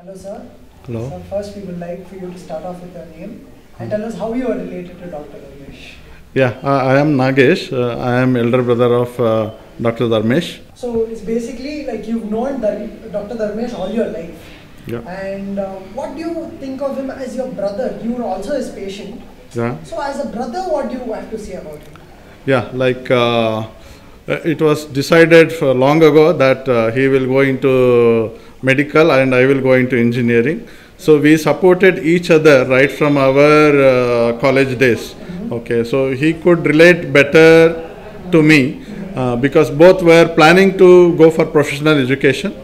Hello, sir. Hello. So first, we would like for you to start off with your name and tell us how you are related to Dr. Dharmesh. Yeah, I, am Nagesh. Uh, I am elder brother of uh, Dr. Dharmesh. So it's basically like you've known Dar- Dr. Dharmesh all your life. Yeah. And uh, what do you think of him as your brother? You were also his patient. Yeah. So as a brother, what do you have to say about him? Yeah, like uh, it was decided long ago that uh, he will go into medical and I will go into engineering. So we supported each other right from our uh, college days. Okay, so he could relate better to me uh, because both were planning to go for professional education.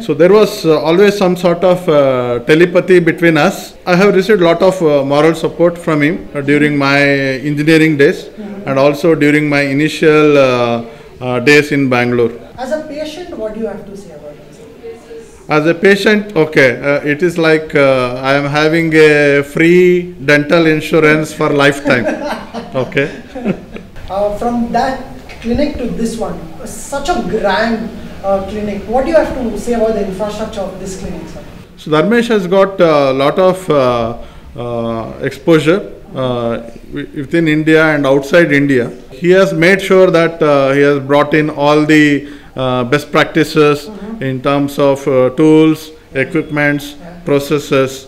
So there was uh, always some sort of uh, telepathy between us. I have received a lot of uh, moral support from him uh, during my engineering days and also during my initial uh, days in Bangalore. As a patient, what do you have to say about him? As a patient, okay, uh, it is like uh, I am having a free dental insurance for lifetime. Okay. Uh, from that clinic to this one, uh, such a grand uh, clinic. What do you have to say about the infrastructure of this clinic, sir? So Dharmesh has got a lot of uh, uh, exposure uh, within India and outside India. He has made sure that uh, he has brought in all the uh, best practices in terms of uh, tools, equipments, processes,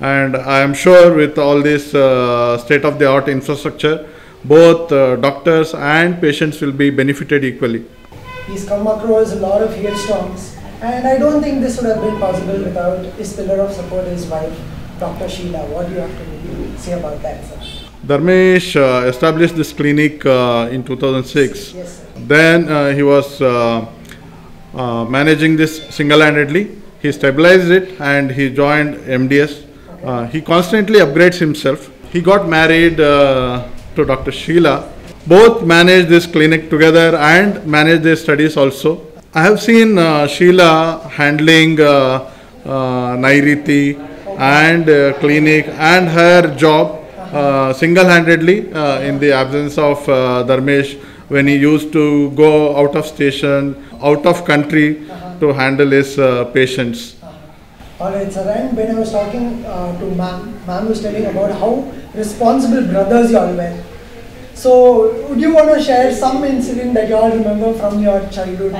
and I am sure with all this uh, state-of-the-art infrastructure, both uh, doctors and patients will be benefited equally. He's come across a lot of hailstorms, and I don't think this would have been possible without his pillar of support, his wife, Dr. Sheila. What do you have to say about that, sir? Dharmesh uh, established this clinic uh, in 2006. Yes. Then uh, he was uh, uh, managing this single-handedly. He stabilized it and he joined MDS. Uh, he constantly upgrades himself. He got married uh, to Dr. Sheila. Both managed this clinic together and managed their studies also. I have seen uh, Sheila handling uh, uh, Nairiti and uh, clinic and her job single-handedly uh, in the absence of uh, Dharmesh when he used to go out of station, out of country to handle his uh, patients. All right, sir. And when I was talking uh, to ma'am, ma'am was telling about how responsible brothers you all were. So, would you want to share some incident that you all remember from your childhood?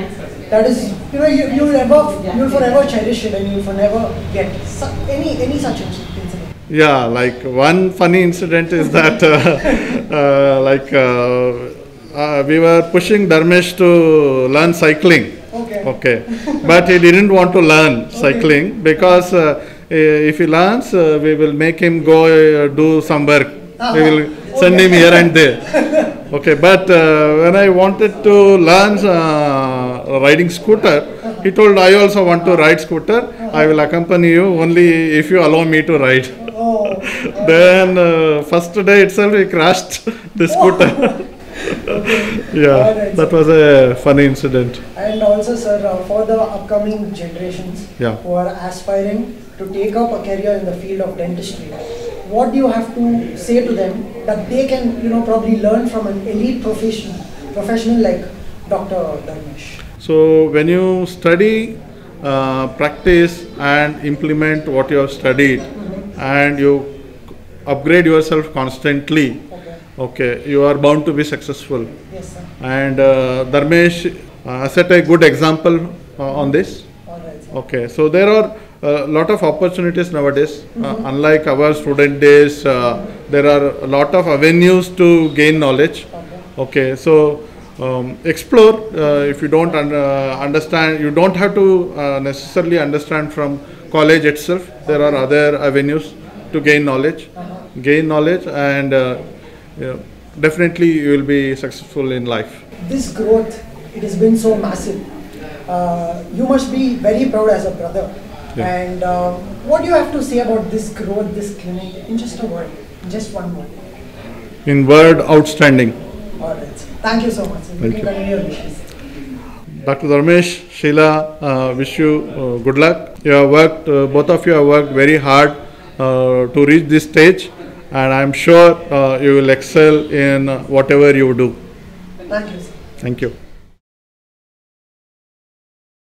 That is, you know, you you ever you'll forever cherish it and you'll forever get su- any any such incident. Yeah, like one funny incident is that uh, uh, like uh, uh, we were pushing Dharmesh to learn cycling. Okay. Okay, but he didn't want to learn cycling because uh, eh, if he learns, uh, we will make him go uh, do some work. We will send him here and there. Okay, but uh, when I wanted to learn uh, riding scooter, he told I also want to ride scooter. I will accompany you only if you allow me to ride. Oh, Then uh, first day itself he crashed the scooter. yeah, Alright, that was a funny incident. and also, sir, uh, for the upcoming generations Yeah. who are aspiring to take up a career in the field of dentistry, what do you have to say to them that they can, you know, probably learn from an elite professional, professional like Dr. Dharmesh? So when you study, uh, practice and implement what you have studied, and you upgrade yourself constantly, Okay. okay, you are bound to be successful. Yes, sir. And uh, Dharmesh uh, set a good example uh, on this. All right, sir. Okay, so there are a lot of opportunities nowadays. Uh, unlike our student days, uh, there are a lot of avenues to gain knowledge. Okay. Okay, so um, explore. Uh, if you don't un- uh, understand, you don't have to uh, necessarily understand from college itself. There are other avenues to gain knowledge. Gain knowledge, and uh, you know, definitely you will be successful in life. This growth, it has been so massive. Uh, you must be very proud as a brother. Yeah. And uh, what do you have to say about this growth, this clinic, in just a word, just one word? In word, outstanding. All right. Thank you so much. Thank you. continue your wishes. Dr. Dharmesh, Sheila, uh, wish you uh, good luck. You have worked, uh, both of you have worked very hard uh, to reach this stage, and I'm sure uh, you will excel in whatever you do. Thank you. Sir. Thank you.